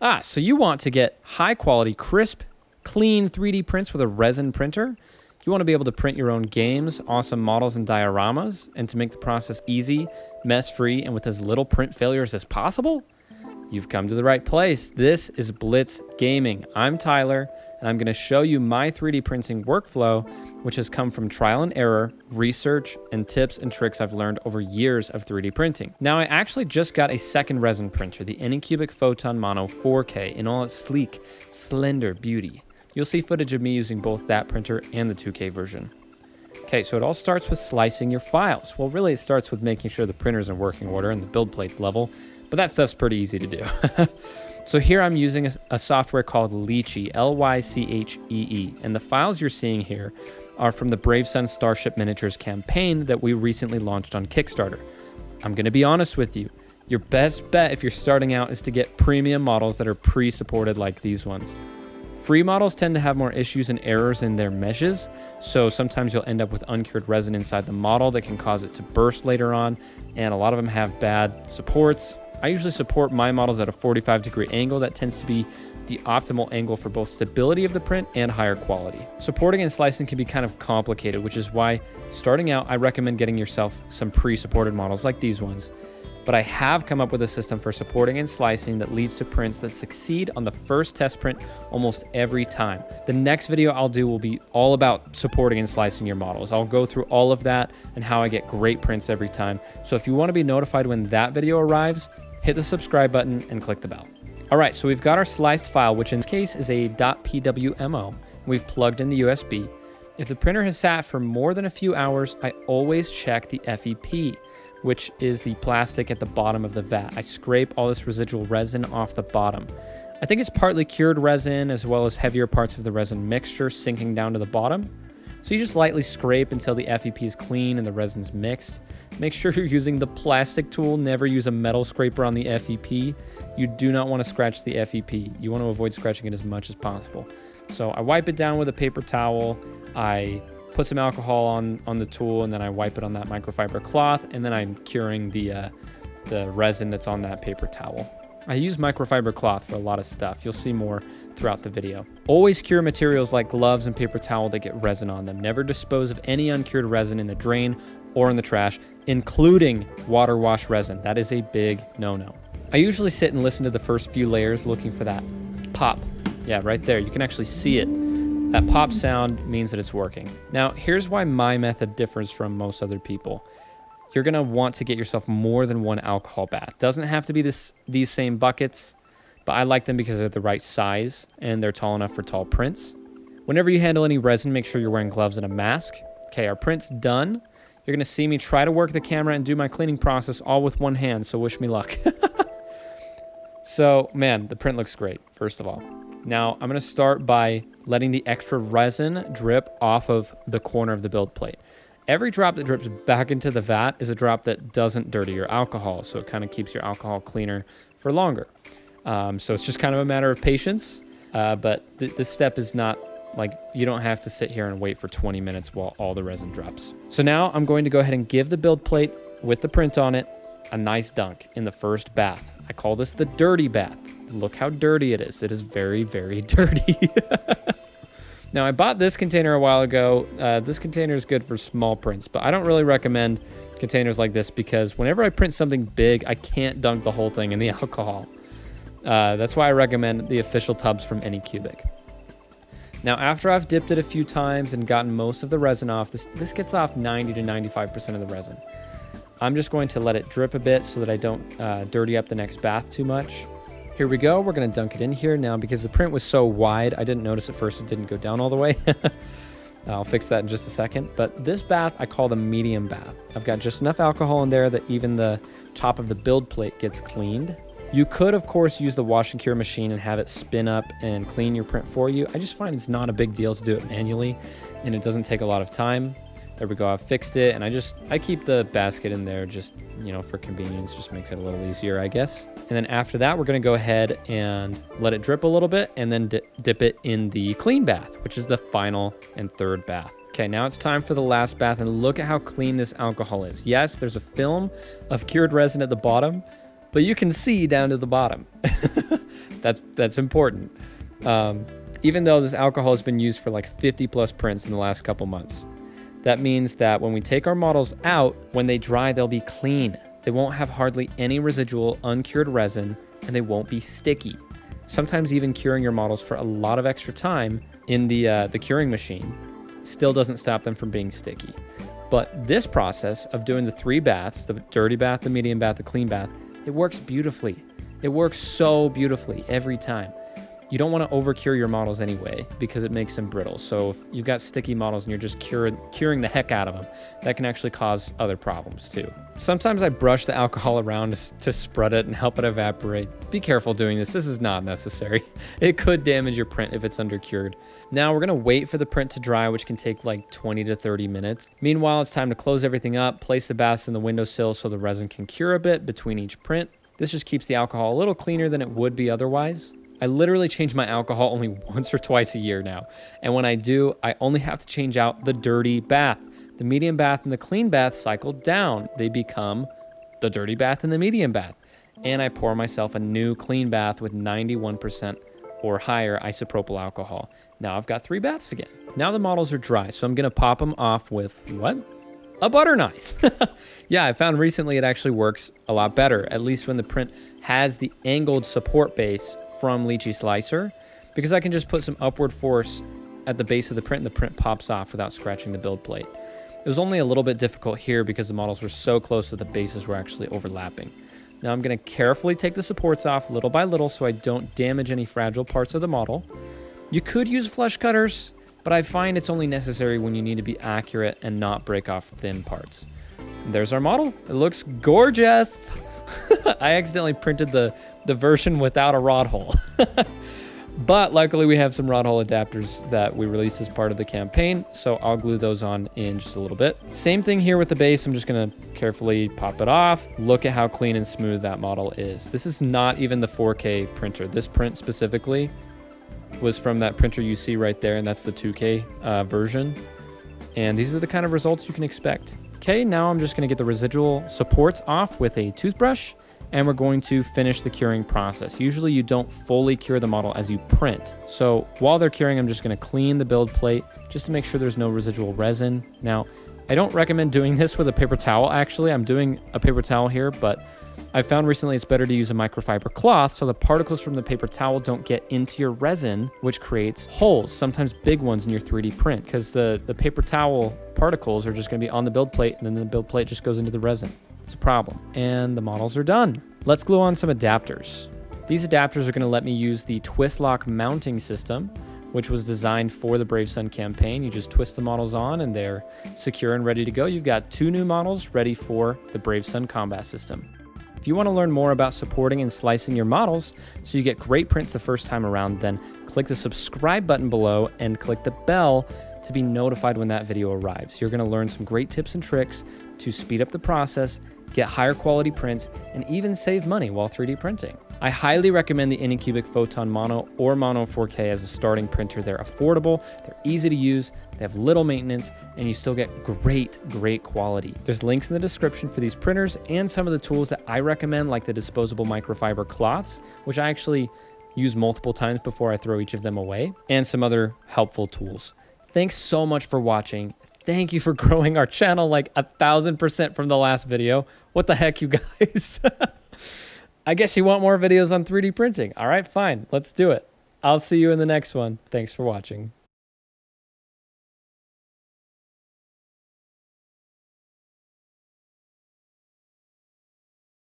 Ah, so you want to get high quality, crisp, clean 3D prints with a resin printer? You want to be able to print your own games, awesome models, and dioramas, and to make the process easy, mess free, and with as little print failures as possible? You've come to the right place. This is Blitz Gaming. I'm Tyler, and I'm going to show you my 3D printing workflow, which has come from trial and error, research, and tips and tricks I've learned over years of 3D printing. Now, I actually just got a second resin printer, the Anycubic Photon Mono 4K, in all its sleek, slender beauty. You'll see footage of me using both that printer and the 2K version. Okay, so it all starts with slicing your files. Well, really, it starts with making sure the printer's in working order and the build plate's level, but that stuff's pretty easy to do. so here I'm using a, a software called Lychee, L-Y-C-H-E-E, and the files you're seeing here are from the Brave Sun Starship Miniatures campaign that we recently launched on Kickstarter. I'm going to be honest with you. Your best bet if you're starting out is to get premium models that are pre-supported like these ones. Free models tend to have more issues and errors in their meshes, so sometimes you'll end up with uncured resin inside the model that can cause it to burst later on, and a lot of them have bad supports, I usually support my models at a 45 degree angle. That tends to be the optimal angle for both stability of the print and higher quality. Supporting and slicing can be kind of complicated, which is why starting out, I recommend getting yourself some pre-supported models like these ones but I have come up with a system for supporting and slicing that leads to prints that succeed on the first test print almost every time. The next video I'll do will be all about supporting and slicing your models. I'll go through all of that and how I get great prints every time. So if you want to be notified when that video arrives, hit the subscribe button and click the bell. All right, so we've got our sliced file, which in this case is a .pwmo. We've plugged in the USB. If the printer has sat for more than a few hours, I always check the FEP which is the plastic at the bottom of the vat. I scrape all this residual resin off the bottom. I think it's partly cured resin as well as heavier parts of the resin mixture sinking down to the bottom. So you just lightly scrape until the FEP is clean and the resin's mixed. Make sure you're using the plastic tool. Never use a metal scraper on the FEP. You do not want to scratch the FEP. You want to avoid scratching it as much as possible. So I wipe it down with a paper towel. I put some alcohol on on the tool and then I wipe it on that microfiber cloth and then I'm curing the uh, the resin that's on that paper towel. I use microfiber cloth for a lot of stuff. You'll see more throughout the video. Always cure materials like gloves and paper towel that get resin on them. Never dispose of any uncured resin in the drain or in the trash, including water wash resin. That is a big no-no. I usually sit and listen to the first few layers looking for that pop. Yeah, right there. You can actually see it that pop sound means that it's working. Now, here's why my method differs from most other people. You're gonna want to get yourself more than one alcohol bath. Doesn't have to be this these same buckets, but I like them because they're the right size and they're tall enough for tall prints. Whenever you handle any resin, make sure you're wearing gloves and a mask. Okay, our print's done. You're gonna see me try to work the camera and do my cleaning process all with one hand, so wish me luck. so, man, the print looks great, first of all. Now, I'm gonna start by letting the extra resin drip off of the corner of the build plate. Every drop that drips back into the vat is a drop that doesn't dirty your alcohol, so it kind of keeps your alcohol cleaner for longer. Um, so it's just kind of a matter of patience, uh, but th this step is not like you don't have to sit here and wait for 20 minutes while all the resin drops. So now I'm going to go ahead and give the build plate with the print on it a nice dunk in the first bath. I call this the dirty bath. Look how dirty it is. It is very, very dirty. now, I bought this container a while ago. Uh, this container is good for small prints, but I don't really recommend containers like this because whenever I print something big, I can't dunk the whole thing in the alcohol. Uh, that's why I recommend the official tubs from Anycubic. Now, after I've dipped it a few times and gotten most of the resin off, this, this gets off 90 to 95% of the resin. I'm just going to let it drip a bit so that I don't uh, dirty up the next bath too much. Here we go. We're going to dunk it in here. Now, because the print was so wide, I didn't notice at first it didn't go down all the way. I'll fix that in just a second. But this bath, I call the medium bath. I've got just enough alcohol in there that even the top of the build plate gets cleaned. You could, of course, use the wash and cure machine and have it spin up and clean your print for you. I just find it's not a big deal to do it manually, and it doesn't take a lot of time. There we go. I've fixed it. And I just, I keep the basket in there just, you know, for convenience, just makes it a little easier, I guess. And then after that, we're going to go ahead and let it drip a little bit and then dip it in the clean bath, which is the final and third bath. Okay, now it's time for the last bath and look at how clean this alcohol is. Yes, there's a film of cured resin at the bottom, but you can see down to the bottom. That's that's important. Um, even though this alcohol has been used for like 50 plus prints in the last couple months. That means that when we take our models out, when they dry, they'll be clean. They won't have hardly any residual uncured resin and they won't be sticky. Sometimes even curing your models for a lot of extra time in the, uh, the curing machine still doesn't stop them from being sticky. But this process of doing the three baths, the dirty bath, the medium bath, the clean bath, it works beautifully. It works so beautifully every time. You don't want to overcure your models anyway because it makes them brittle. So if you've got sticky models and you're just curing, curing the heck out of them, that can actually cause other problems too. Sometimes I brush the alcohol around to, to spread it and help it evaporate. Be careful doing this. This is not necessary. It could damage your print if it's undercured. Now we're going to wait for the print to dry, which can take like 20 to 30 minutes. Meanwhile, it's time to close everything up, place the baths in the windowsill so the resin can cure a bit between each print. This just keeps the alcohol a little cleaner than it would be otherwise. I literally change my alcohol only once or twice a year now. And when I do, I only have to change out the dirty bath. The medium bath and the clean bath cycle down. They become the dirty bath and the medium bath. And I pour myself a new clean bath with 91% or higher isopropyl alcohol. Now I've got three baths again. Now the models are dry, so I'm gonna pop them off with what? A butter knife. yeah, I found recently it actually works a lot better, at least when the print has the angled support base from Lychee Slicer because I can just put some upward force at the base of the print and the print pops off without scratching the build plate. It was only a little bit difficult here because the models were so close that the bases were actually overlapping. Now I'm going to carefully take the supports off little by little so I don't damage any fragile parts of the model. You could use flush cutters, but I find it's only necessary when you need to be accurate and not break off thin parts. And there's our model. It looks gorgeous. I accidentally printed the the version without a rod hole. but luckily we have some rod hole adapters that we released as part of the campaign. So I'll glue those on in just a little bit. Same thing here with the base. I'm just gonna carefully pop it off. Look at how clean and smooth that model is. This is not even the 4K printer. This print specifically was from that printer you see right there. And that's the 2K uh, version. And these are the kind of results you can expect. Okay, now I'm just gonna get the residual supports off with a toothbrush and we're going to finish the curing process. Usually you don't fully cure the model as you print. So while they're curing, I'm just gonna clean the build plate just to make sure there's no residual resin. Now, I don't recommend doing this with a paper towel actually. I'm doing a paper towel here, but I found recently it's better to use a microfiber cloth so the particles from the paper towel don't get into your resin, which creates holes, sometimes big ones in your 3D print, because the, the paper towel particles are just gonna be on the build plate and then the build plate just goes into the resin. It's a problem. And the models are done. Let's glue on some adapters. These adapters are going to let me use the twist lock mounting system, which was designed for the Brave Sun campaign. You just twist the models on and they're secure and ready to go. You've got two new models ready for the Brave Sun combat system. If you want to learn more about supporting and slicing your models so you get great prints the first time around, then click the subscribe button below and click the bell to be notified when that video arrives. You're going to learn some great tips and tricks to speed up the process get higher quality prints, and even save money while 3D printing. I highly recommend the Anycubic Photon Mono or Mono 4K as a starting printer. They're affordable, they're easy to use, they have little maintenance, and you still get great, great quality. There's links in the description for these printers and some of the tools that I recommend, like the disposable microfiber cloths, which I actually use multiple times before I throw each of them away, and some other helpful tools. Thanks so much for watching. Thank you for growing our channel like a thousand percent from the last video. What the heck, you guys? I guess you want more videos on 3D printing. All right, fine. Let's do it. I'll see you in the next one. Thanks for watching.